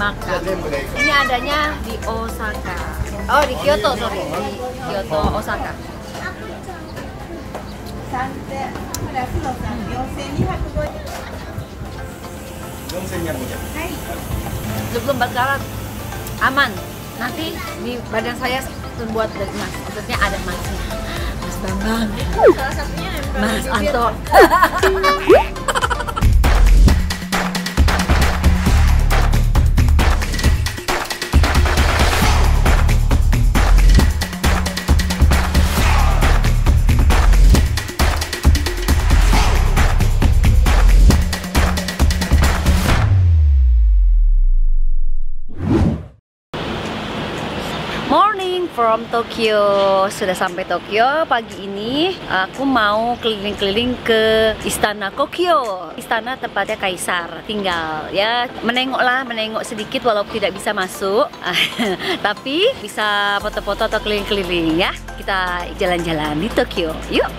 dimakan. Ini adanya di Osaka. Oh, di Kyoto, sorry. Di Kyoto, Osaka. Hmm. Sebelum berkarat aman. Nanti di badan saya terbuat dari emas. Maksudnya ada emasnya. Mas Bambang. Salah satunya Mas Anto. from Tokyo. Sudah sampai Tokyo pagi ini. Aku mau keliling-keliling ke Istana Kokyo. Istana tempatnya kaisar tinggal ya. Menengoklah, menengok sedikit walaupun tidak bisa masuk. Tapi bisa foto-foto atau keliling-keliling ya. Kita jalan-jalan di Tokyo. Yuk.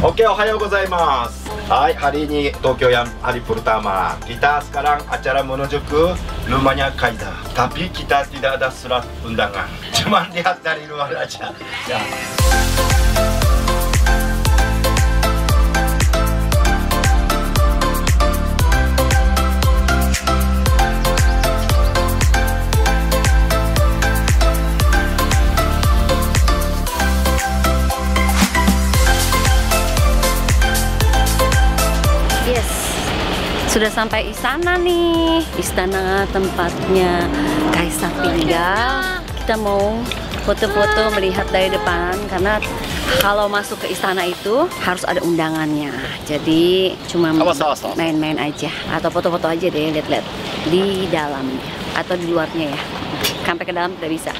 Oke, ohayou gozaimasu. Hari ini Tokyo yang hari pertama. Kita sekarang acara menuju ke rumahnya Kaisar. Tapi kita tidak ada surat undangan. Cuma lihat dari luar aja. Ya. Sudah sampai istana nih. Istana tempatnya kaisar tinggal. Kita mau foto-foto melihat dari depan karena kalau masuk ke istana itu harus ada undangannya. Jadi cuma main-main aja atau foto-foto aja deh lihat-lihat di dalamnya atau di luarnya ya. Sampai ke dalam tidak bisa.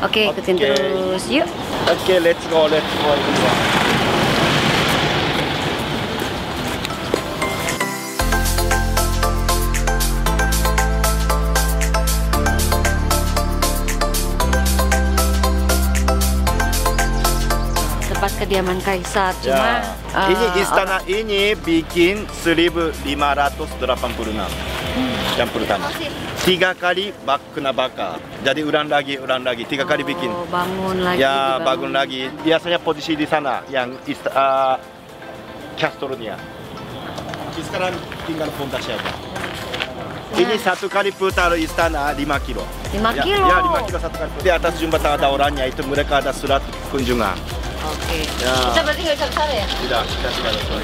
Oke, ikutin Oke. terus. Yuk. Oke, let's go, let's go. Tempat kediaman kaisar. Cuma Ya. eh, ini istana ini bikin 1586 yang pertama. Tiga kali bak kena bakar. Jadi ulang lagi, ulang lagi. Tiga kali bikin. Oh, bangun lagi. Ya, dibangun. bangun lagi. Biasanya posisi di sana yang ist uh, castle-nya. Sekarang tinggal fondasi aja. Ini satu kali putar istana 5 kilo. 5 Ya, kilo. Ya, 5 kilo satu kali. Di atas jembatan ada orangnya itu mereka ada surat kunjungan. Oke. Ya. Kita berarti nggak bisa ke sana ya? Tidak, kita tidak ada.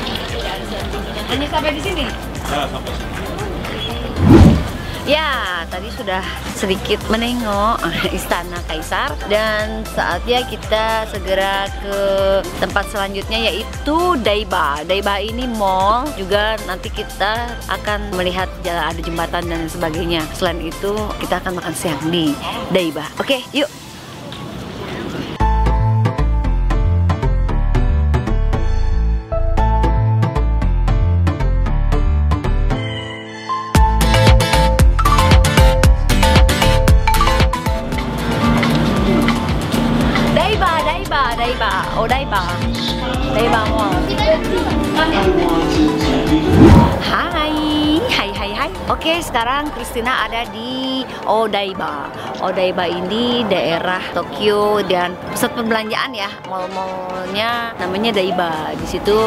Hanya sampai di sini. Ya, sampai sini. Ya, tadi sudah sedikit menengok istana kaisar dan saatnya kita segera ke tempat selanjutnya yaitu Daiba. Daiba ini mall juga nanti kita akan melihat jalan ada jembatan dan sebagainya. Selain itu kita akan makan siang di Daiba. Oke, yuk. Sekarang Christina ada di Odaiba. Odaiba ini daerah Tokyo dan pusat perbelanjaan ya. Mall-mallnya namanya Daiba. Di situ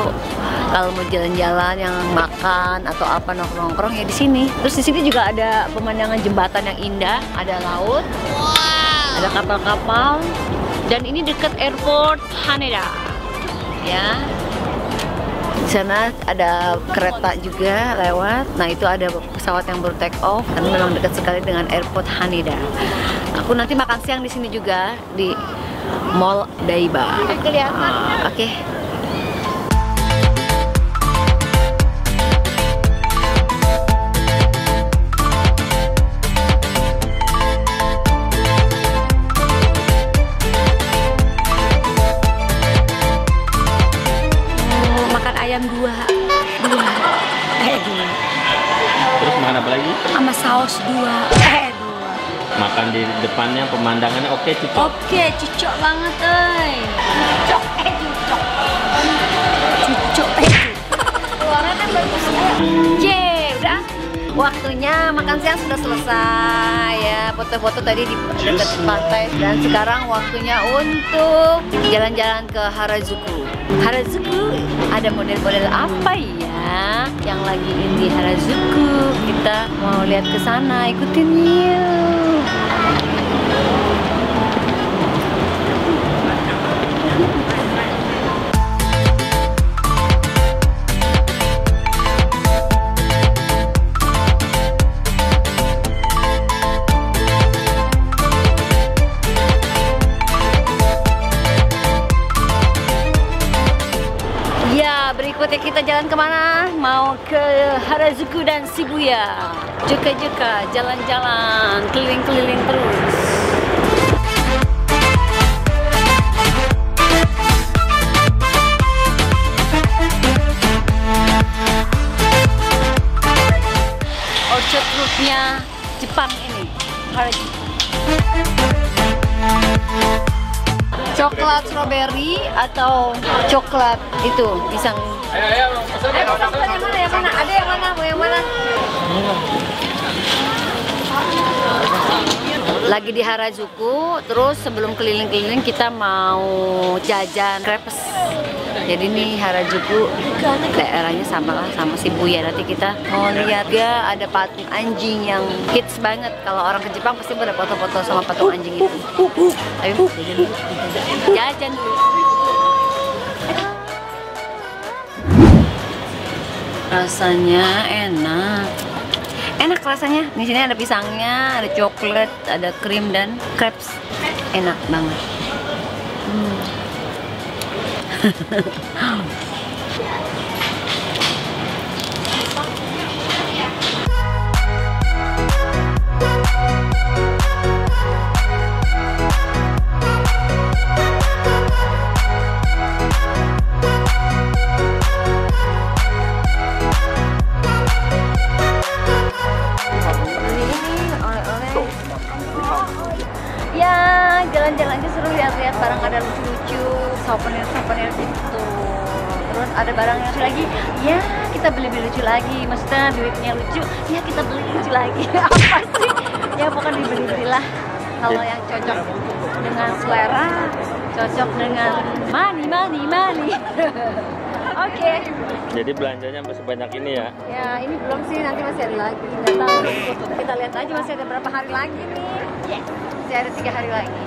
kalau mau jalan-jalan yang makan atau apa nongkrong-nongkrong ya di sini. Terus di sini juga ada pemandangan jembatan yang indah, ada laut, ada kapal-kapal dan ini dekat airport Haneda ya di sana ada kereta juga lewat. Nah itu ada pesawat yang baru take off karena memang dekat sekali dengan airport Haneda. Aku nanti makan siang di sini juga di Mall Daiba. Kelihatan. Ah, oke. Oh, depannya pemandangannya. Oke cukup. Oke, cucok banget, oi. Cucok, eh cucok. Cucok, eh cucok. luarannya bagus. Yeay, waktunya makan siang sudah selesai ya. Foto-foto tadi di dekat pantai. Dan sekarang waktunya untuk jalan-jalan ke Harajuku. Harajuku ada model-model apa ya yang lagi in di Harajuku? Kita mau lihat ke sana. Ikutin yuk berikutnya kita jalan ke mana? Mau ke Harajuku dan Shibuya. Juga-juga, jalan-jalan, keliling-keliling terus. Orchard Road-nya Jepang ini, Harajuku. Coklat strawberry atau coklat itu pisang? Lagi di Harajuku, terus sebelum keliling-keliling kita mau jajan crepes. Jadi ini Harajuku daerahnya sama lah sama Shibuya. Nanti kita mau lihat ya ada patung anjing yang hits banget. Kalau orang ke Jepang pasti pada foto-foto sama patung anjing itu. Ayo jajan dulu. Rasanya enak. Enak rasanya. Di sini ada pisangnya, ada coklat, ada krim dan crepes. Enak banget. Hmm. Jalan-jalan aja seru lihat-lihat barang ada lucu-lucu, souvenir-souvenir gitu. Terus ada barang yang lucu lagi, ya kita beli-beli lucu lagi. Maksudnya duitnya lucu, ya kita beli lucu lagi. Apa sih? Ya pokoknya dibeli-belilah. Kalau yang cocok dengan selera, cocok dengan money, money, money. Oke. Jadi belanjanya sampai sebanyak ini ya. Ya, ini belum sih, nanti masih ada lagi. Nggak tahu. Kita lihat aja masih ada berapa hari lagi nih. Masih ada tiga hari lagi.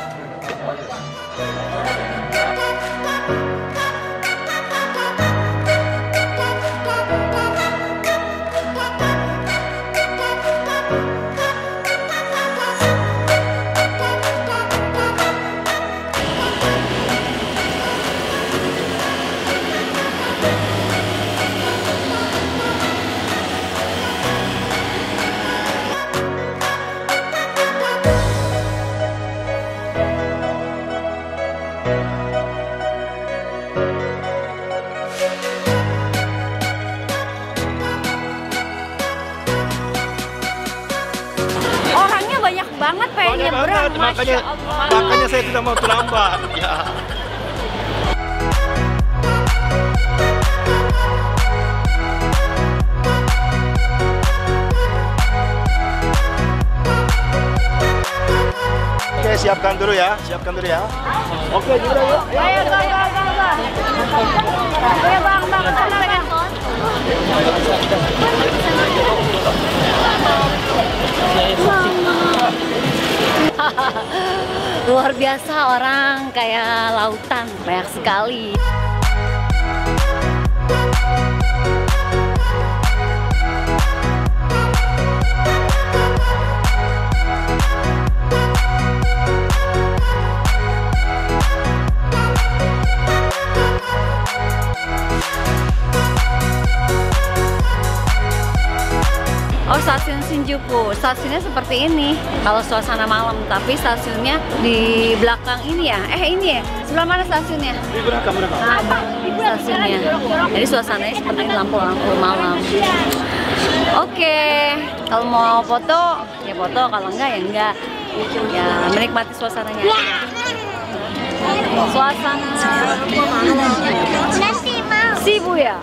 mau terlambat. Ya. Oke, siapkan dulu ya, siapkan dulu ya. Oke, yuk, yuk. Ayo, bang, bang, bang, bang. Ayo, bang, bang, sana, bang. Luar biasa orang kayak lautan, banyak sekali. Shinjuku. Stasiunnya seperti ini. Kalau suasana malam, tapi stasiunnya di belakang ini ya. Eh ini ya. Sebelah mana stasiunnya? Di belakang Nah, stasiunnya. Jadi suasananya seperti lampu-lampu malam. Oke, kalau mau foto ya foto, kalau enggak ya enggak. Ya menikmati suasananya. aja. Suasana Nanti mau. Shibuya.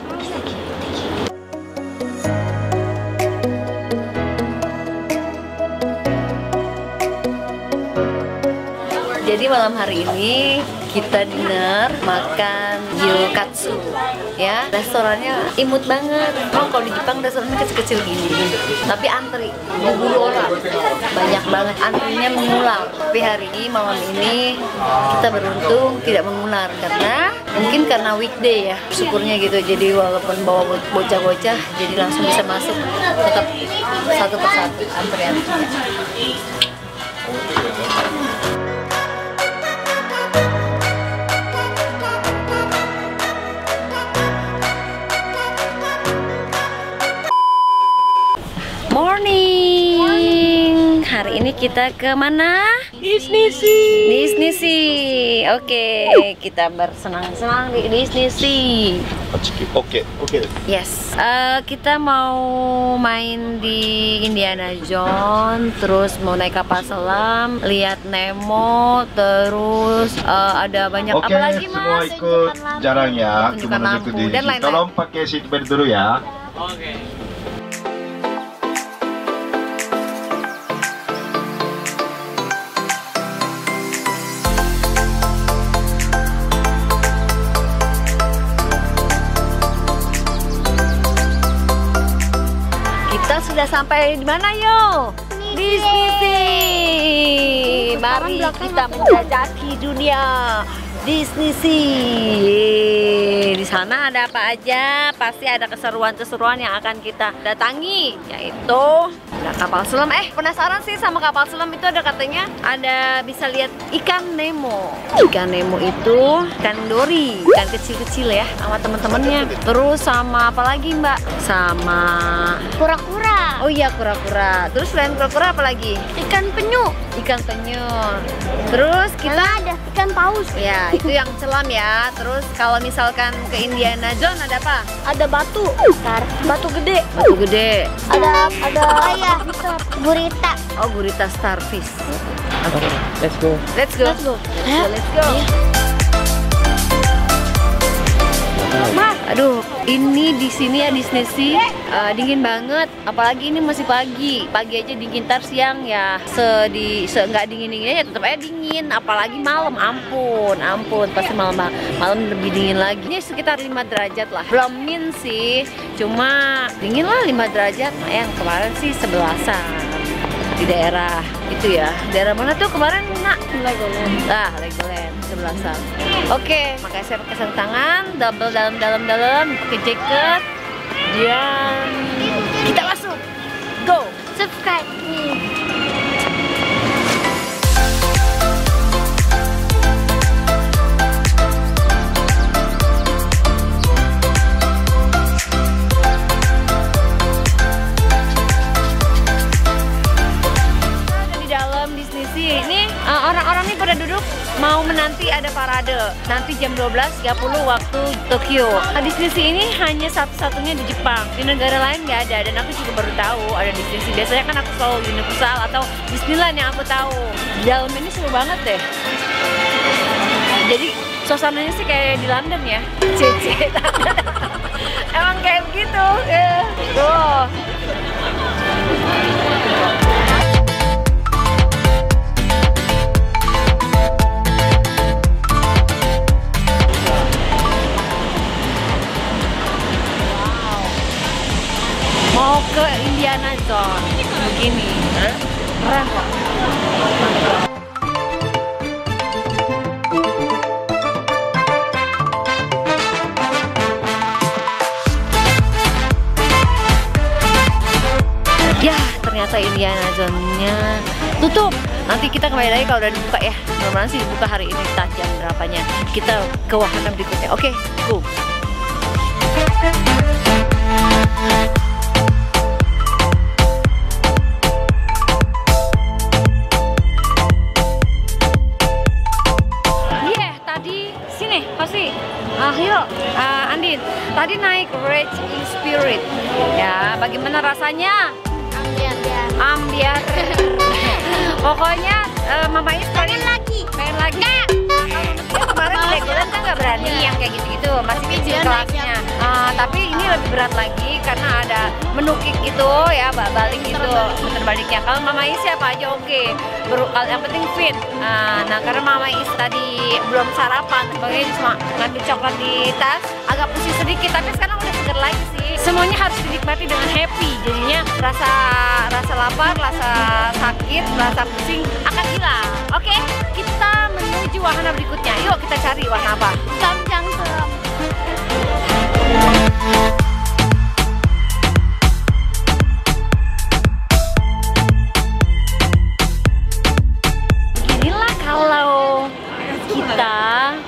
Jadi malam hari ini kita dinner makan gyokatsu ya. Restorannya imut banget. Oh kalau di Jepang restorannya kecil-kecil gini. Tapi antri berburu orang. Banyak banget. Antrinya mengular. Tapi hari ini malam ini kita beruntung tidak mengular. Karena mungkin karena weekday ya syukurnya gitu. Jadi walaupun bawa bo- bocah-bocah jadi langsung bisa masuk. Tetap satu persatu antrian-antrian Kita ke mana? Disney Sea. Disney Sea. Oke, okay. kita bersenang-senang di Disney Sea. Oke, oke. Okay. Yes. Uh, kita mau main di Indiana Jones, terus mau naik kapal selam, lihat Nemo, terus uh, ada banyak okay, apa lagi mas? semua ikut jarang ya, cuma ikut di. Kalau pakai seatbelt dulu ya. Oke. Okay. Kita sudah sampai di mana yo? Disney Sea. Mari kita menjajaki dunia Disney Sea. Di sana ada apa aja? Pasti ada keseruan-keseruan yang akan kita datangi, yaitu ada kapal selam. Eh, penasaran sih sama kapal selam itu ada katanya ada bisa lihat ikan Nemo. Ikan Nemo itu ikan dori, ikan kecil-kecil ya sama temen-temennya. Terus sama apa lagi, Mbak? Sama Kura-kura. Oh iya kura-kura. Terus selain kura-kura apa lagi? Ikan penyu. Ikan penyu. Terus kita Kita ada ikan paus. ya itu yang selam ya. Terus kalau misalkan ke Indiana Jones ada apa? Ada batu. Besar. Batu gede. Batu gede. Ada ada oh iya, gurita. Oh gurita starfish. Oke. Let's go. Let's go. Let's go. So, let's go. Mas, aduh, ini di sini ya Disney Sea eh, dingin banget. Apalagi ini masih pagi. Pagi aja dingin, tar siang ya sedi se nggak dingin dinginnya ya tetap aja dingin. Apalagi malam, ampun, ampun, pasti malam malam lebih dingin lagi. Ini sekitar 5 derajat lah. Belum min sih, cuma dingin lah 5 derajat. Yang kemarin sih sebelasan di daerah itu ya. Daerah mana tuh? Kemarin nak? Legoland. Ah Legoland sebelasan. Oke makanya saya pakai sarung tangan double dalam dalam dalam pakai jaket dan kita masuk. Go. Subscribe parade nanti jam 12.30 waktu Tokyo. Nah, Disney ini hanya satu-satunya di Jepang. Di negara lain nggak ada dan aku juga baru tahu ada Disney biasanya kan aku selalu Universal atau Disneyland yang aku tahu. Di dalam ini seru banget deh. Jadi suasananya sih kayak di London ya. Cici emang kayak begitu ternyata Indiana ya, Jones-nya tutup. Nanti kita kembali lagi kalau udah dibuka ya. Normal sih dibuka hari ini tak jam berapanya. Kita ke wahana berikutnya. Oke okay, go iya, tadi sini pasti. Ah, ah, Andin, tadi naik Rage in Spirit. Ya bagaimana rasanya? Ambiar pokoknya eh, Mama Is pengen lagi. pengen lagi Dia kemarin Legoland kan nggak berani yang kayak gitu-gitu masih kecil kelasnya. Eh, tapi ini lebih berat lagi karena ada menukik gitu ya ba- balik gitu muter baliknya kalau Mama Is siapa aja oke. Kalau yang penting fit. Nah, nah karena Mama Is tadi belum sarapan makanya cuma ngambil coklat di tas. Agak pusing sedikit tapi sekarang udah seger lagi sih. Semuanya harus dinikmati dengan happy jadinya. Rasa rasa lapar rasa sakit rasa pusing akan hilang. Oke kita menuju wahana berikutnya. Yuk kita cari wahana apa. Gamjang serem. Inilah kalau kita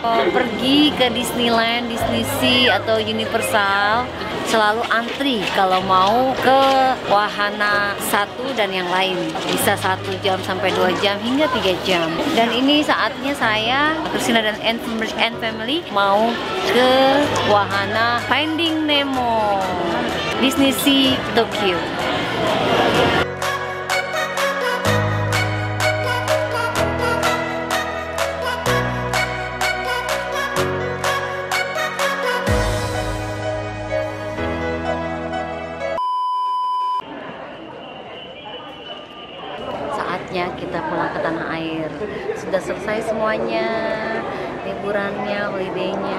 uh, pergi ke Disneyland, Disney Sea atau Universal selalu antri kalau mau ke wahana satu dan yang lain. Bisa satu jam sampai dua jam hingga tiga jam. Dan ini saatnya saya Christina dan Anne Family mau ke wahana Finding Nemo Disney Sea Tokyo sudah selesai semuanya liburannya holidaynya.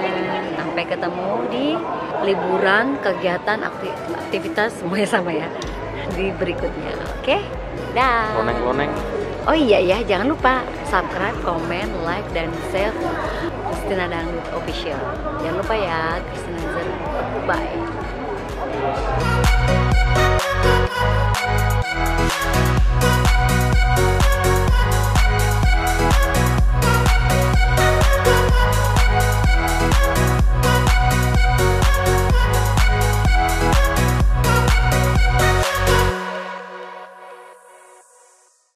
Sampai ketemu di liburan kegiatan akti- aktivitas semuanya sama ya di berikutnya. Oke dah. Loneng-loneng. oh iya ya jangan lupa subscribe comment like dan share Christina Dangdut official. Jangan lupa ya Christina Zer bye